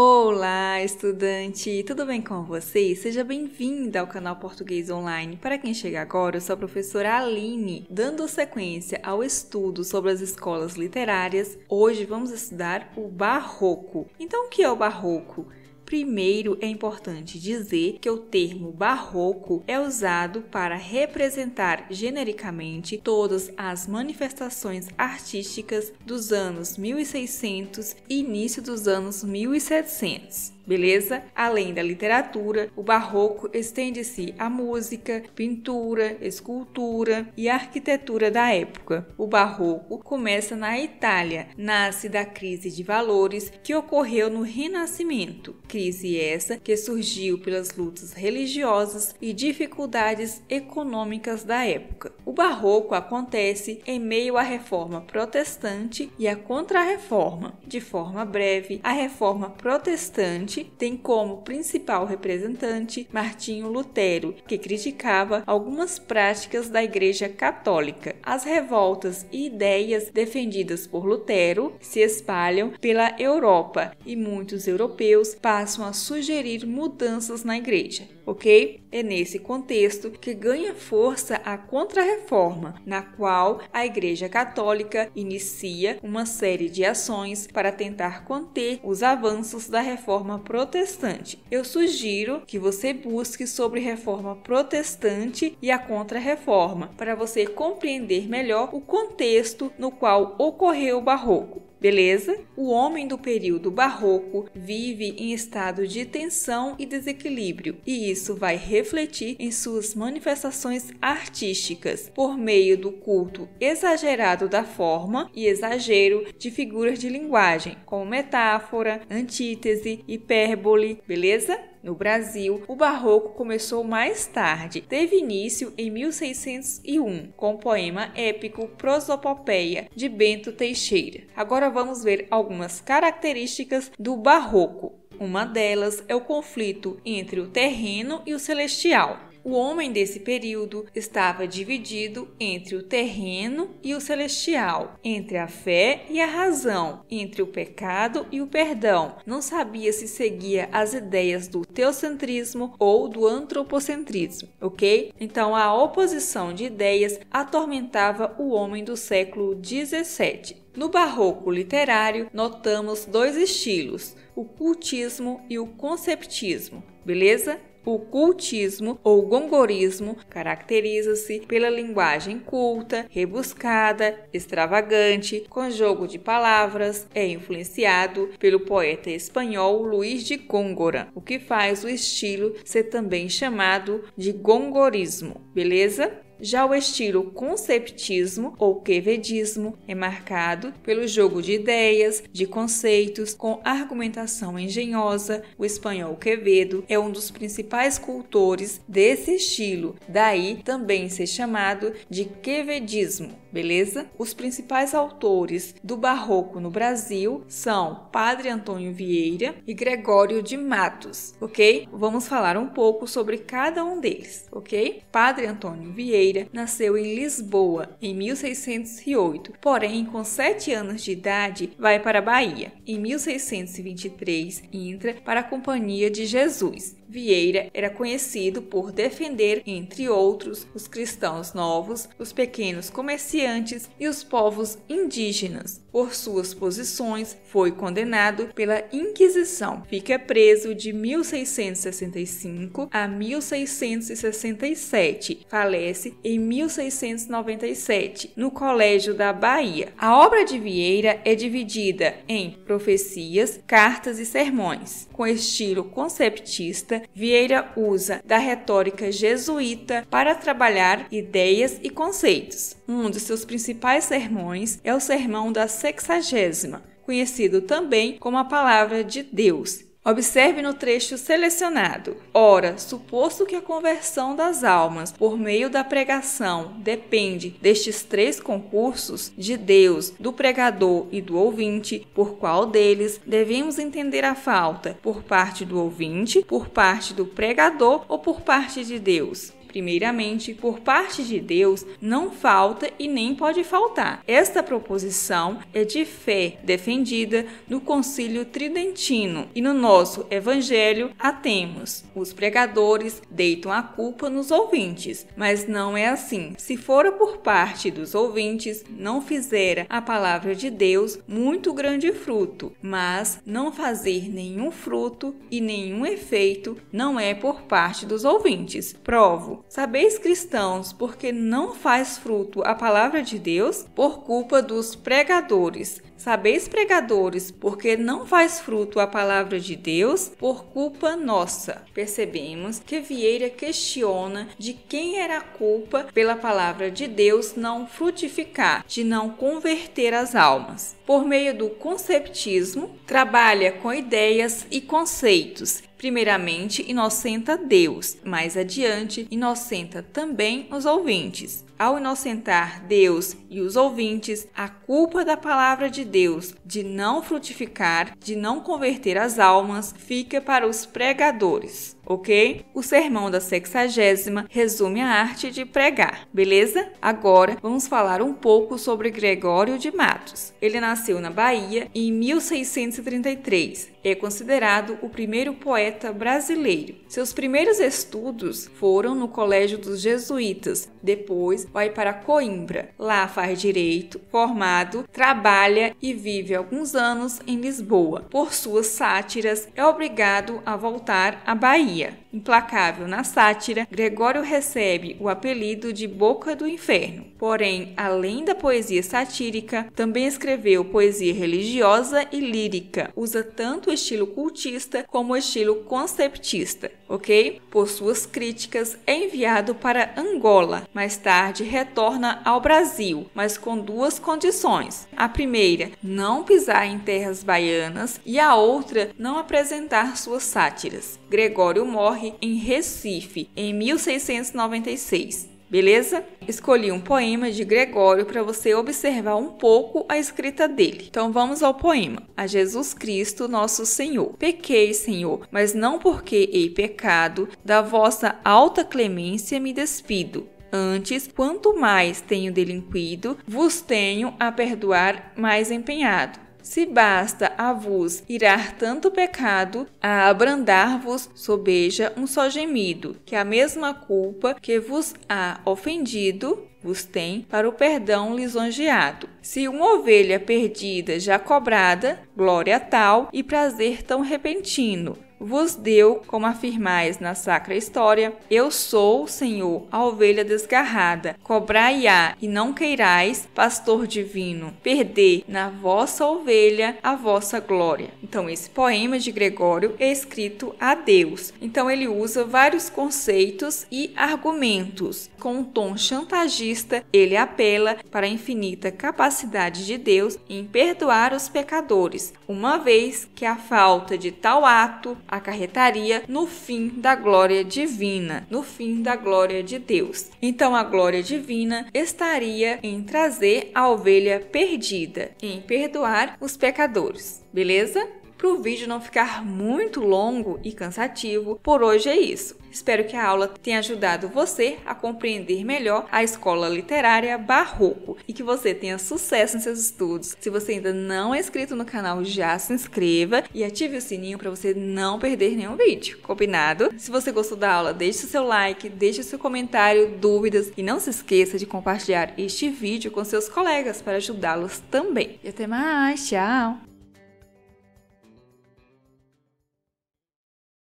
Olá, estudante! Tudo bem com você? Seja bem-vinda ao canal Português Online. Para quem chega agora, eu sou a professora Aline, dando sequência ao estudo sobre as escolas literárias. Hoje vamos estudar o Barroco. Então, o que é o Barroco? Primeiro, é importante dizer que o termo barroco é usado para representar genericamente todas as manifestações artísticas dos anos 1600 e início dos anos 1700 beleza? Além da literatura, o barroco estende-se à música, pintura, escultura e arquitetura da época. O barroco começa na Itália, nasce da crise de valores que ocorreu no Renascimento, crise essa que surgiu pelas lutas religiosas e dificuldades econômicas da época. O barroco acontece em meio à reforma protestante e à contra-reforma. De forma breve, a reforma protestante tem como principal representante Martinho Lutero, que criticava algumas práticas da Igreja Católica. As revoltas e ideias defendidas por Lutero se espalham pela Europa e muitos europeus passam a sugerir mudanças na Igreja ok? É nesse contexto que ganha força a Contra-Reforma, na qual a Igreja Católica inicia uma série de ações para tentar conter os avanços da Reforma Protestante. Eu sugiro que você busque sobre Reforma Protestante e a Contra-Reforma para você compreender melhor o contexto no qual ocorreu o Barroco. Beleza? O homem do período barroco vive em estado de tensão e desequilíbrio, e isso vai refletir em suas manifestações artísticas por meio do culto exagerado da forma e exagero de figuras de linguagem, como metáfora, antítese, hipérbole, beleza? No Brasil, o barroco começou mais tarde. Teve início em 1601, com o poema épico Prosopopeia de Bento Teixeira. Agora vamos ver algumas características do barroco. Uma delas é o conflito entre o terreno e o celestial. O homem desse período estava dividido entre o terreno e o celestial, entre a fé e a razão, entre o pecado e o perdão. Não sabia se seguia as ideias do teocentrismo ou do antropocentrismo, ok? Então a oposição de ideias atormentava o homem do século 17. No barroco literário, notamos dois estilos, o cultismo e o conceptismo, beleza? O cultismo ou gongorismo caracteriza-se pela linguagem culta, rebuscada, extravagante, com jogo de palavras, é influenciado pelo poeta espanhol Luís de Góngora, o que faz o estilo ser também chamado de gongorismo, beleza? Já o estilo conceptismo ou quevedismo é marcado pelo jogo de ideias, de conceitos, com argumentação engenhosa. O espanhol Quevedo é um dos principais cultores desse estilo, daí também ser chamado de quevedismo beleza? Os principais autores do Barroco no Brasil são Padre Antônio Vieira e Gregório de Matos, ok? Vamos falar um pouco sobre cada um deles, ok? Padre Antônio Vieira nasceu em Lisboa em 1608, porém, com 7 anos de idade, vai para a Bahia. Em 1623, entra para a Companhia de Jesus Vieira era conhecido por defender, entre outros, os cristãos novos, os pequenos comerciantes e os povos indígenas. Por suas posições, foi condenado pela Inquisição. Fica preso de 1665 a 1667. Falece em 1697 no Colégio da Bahia. A obra de Vieira é dividida em profecias, cartas e sermões. Com estilo conceptista, Vieira usa da retórica jesuíta para trabalhar ideias e conceitos. Um de seus principais sermões é o Sermão da Sexagésima, conhecido também como a Palavra de Deus, Observe no trecho selecionado. Ora, suposto que a conversão das almas por meio da pregação depende destes três concursos de Deus, do pregador e do ouvinte, por qual deles devemos entender a falta? Por parte do ouvinte, por parte do pregador ou por parte de Deus? Primeiramente, por parte de Deus, não falta e nem pode faltar. Esta proposição é de fé defendida no Concílio Tridentino e no nosso Evangelho a temos. Os pregadores deitam a culpa nos ouvintes, mas não é assim. Se fora por parte dos ouvintes, não fizera a palavra de Deus muito grande fruto, mas não fazer nenhum fruto e nenhum efeito não é por parte dos ouvintes. Provo. Sabeis cristãos, porque não faz fruto a palavra de Deus por culpa dos pregadores. Sabeis, pregadores, porque não faz fruto a palavra de Deus por culpa nossa. Percebemos que Vieira questiona de quem era a culpa pela palavra de Deus não frutificar, de não converter as almas. Por meio do conceptismo, trabalha com ideias e conceitos Primeiramente, inocenta Deus, mais adiante, inocenta também os ouvintes. Ao inocentar Deus e os ouvintes, a culpa da palavra de Deus de não frutificar, de não converter as almas, fica para os pregadores ok? O sermão da sexagésima resume a arte de pregar, beleza? Agora vamos falar um pouco sobre Gregório de Matos. Ele nasceu na Bahia em 1633. É considerado o primeiro poeta brasileiro. Seus primeiros estudos foram no Colégio dos Jesuítas. Depois vai para Coimbra. Lá faz direito, formado, trabalha e vive alguns anos em Lisboa. Por suas sátiras, é obrigado a voltar à Bahia Implacável na sátira, Gregório recebe o apelido de Boca do Inferno. Porém, além da poesia satírica, também escreveu poesia religiosa e lírica. Usa tanto o estilo cultista como o estilo conceptista, ok? Por suas críticas, é enviado para Angola. Mais tarde, retorna ao Brasil, mas com duas condições. A primeira, não pisar em terras baianas, e a outra, não apresentar suas sátiras. Gregório morre em Recife em 1696. Beleza? Escolhi um poema de Gregório para você observar um pouco a escrita dele. Então vamos ao poema. A Jesus Cristo, nosso Senhor. Pequei, Senhor, mas não porque hei pecado, da vossa alta clemência me despido. Antes, quanto mais tenho delinquido, vos tenho a perdoar mais empenhado. Se basta a vos irar tanto pecado, a abrandar-vos sobeja um só gemido, que a mesma culpa que vos há ofendido vos tem para o perdão lisonjeado. Se uma ovelha perdida já cobrada, glória tal e prazer tão repentino, vos deu, como afirmais na sacra história, eu sou, Senhor, a ovelha desgarrada. Cobrai-a e não queirais, pastor divino, perder na vossa ovelha a vossa glória. Então, esse poema de Gregório é escrito a Deus. Então, ele usa vários conceitos e argumentos. Com um tom chantagista, ele apela para a infinita capacidade de Deus em perdoar os pecadores, uma vez que a falta de tal ato acarretaria no fim da glória divina, no fim da glória de Deus. Então a glória divina estaria em trazer a ovelha perdida, em perdoar os pecadores. Beleza? Para o vídeo não ficar muito longo e cansativo, por hoje é isso. Espero que a aula tenha ajudado você a compreender melhor a escola literária Barroco e que você tenha sucesso em seus estudos. Se você ainda não é inscrito no canal, já se inscreva e ative o sininho para você não perder nenhum vídeo. Combinado? Se você gostou da aula, deixe seu like, deixe seu comentário, dúvidas e não se esqueça de compartilhar este vídeo com seus colegas para ajudá-los também. E até mais, tchau!